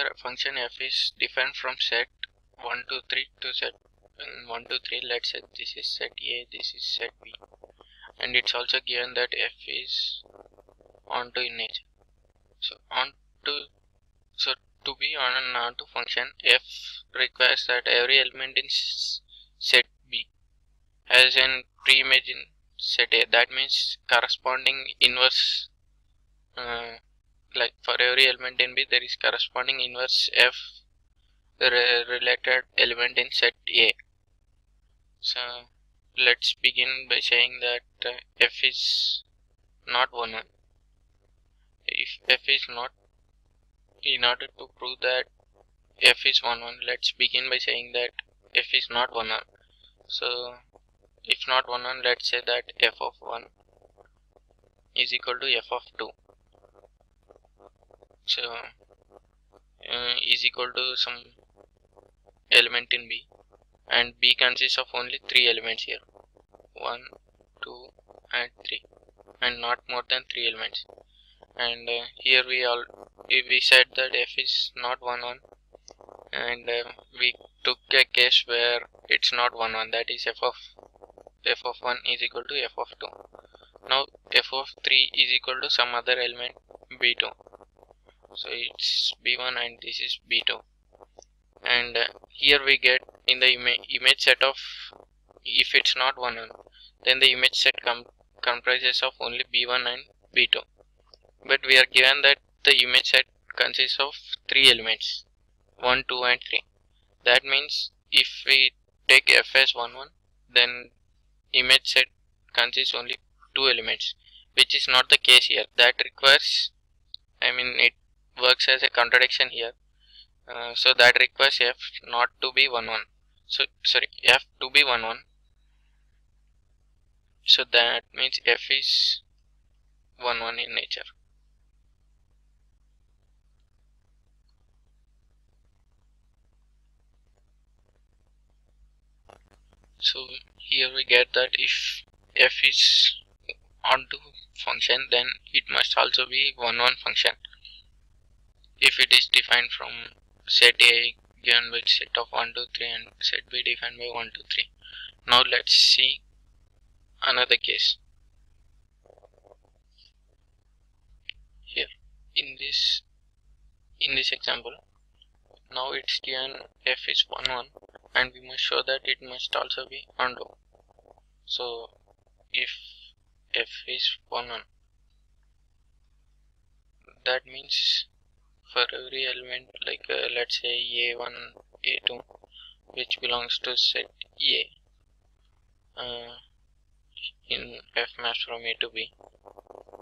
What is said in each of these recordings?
here function f is different from set 1 to 3 to set um, 1 to 3 let's say this is set a this is set b. And it's also given that f is onto in nature. So onto so to be on an onto function f requires that every element in set b has an pre-image in set a. That means corresponding inverse uh, like for every element in b there is corresponding inverse f re related element in set a. So let's begin by saying that uh, f is not 1 1 if f is not in order to prove that f is 1 1 let's begin by saying that f is not 1 1 so if not 1 1 let's say that f of 1 is equal to f of 2 so uh, is equal to some element in b. And b consists of only three elements here. 1 2 and 3 and not more than three elements. And uh, here we all we said that f is not 1 1 and uh, we took a case where it's not 1 1 that is f of f of 1 is equal to f of 2 now f of 3 is equal to some other element b2 so it's b1 and this is b2 and uh, here we get in the ima image set of if it's not 1 1 then the image set com comprises of only b1 and b2 but we are given that the image set consists of three elements 1 2 and 3 that means if we take f as 1 1 then image set consists only two elements which is not the case here. That requires i mean it works as a contradiction here. Uh, so that requires f not to be 1 1 so sorry f to be 1 1 so that means f is 1 1 in nature. So here we get that if f is onto function then it must also be 1 1 function if it is defined from set A given by set of 1 2 3 and set B defined by 1 2 3. Now let's see another case. Here in this in this example now it's given f is 1 1 and we must show that it must also be onto. So if f is 1 1 that means for every element like uh, let's say a1 a2 which belongs to set a uh, in f maps from a to b.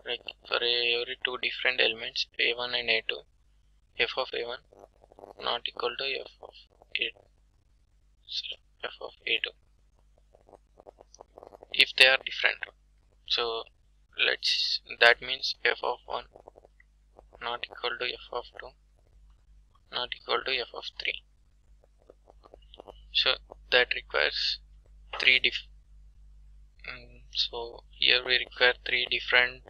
Like for every two different elements a1 and a2 f of a1 not equal to f of a so f of a2 if they are different. So let's that means f of 1 not equal to f of 2 not equal to f of 3 so that requires three diff um, so here we require three different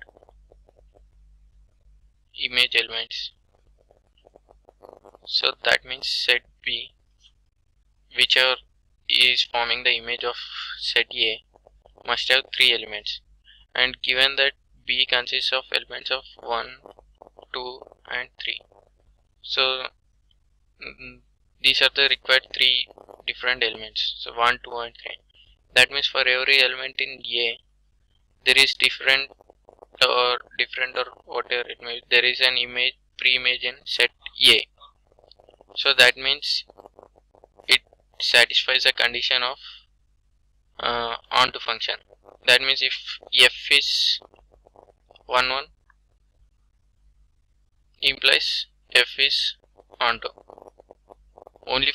image elements. So that means set b whichever is forming the image of set a must have three elements. And given that b consists of elements of 1 2 and 3 so mm, these are the required three different elements. So 1 2 and 3 that means for every element in a there is different or different or whatever it may be there is an image pre-image in set a. So that means it satisfies the condition of uh, onto function. That means if f is 1 1 implies f is onto. Only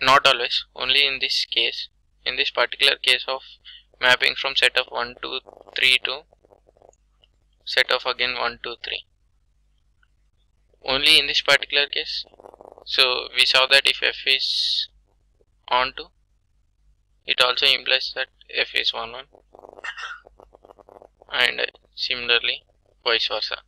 not always only in this case in this particular case of mapping from set of 1 to 3 to set of again 1 to 3 only in this particular case so we saw that if f is onto it also implies that f is 1 1 and similarly vice versa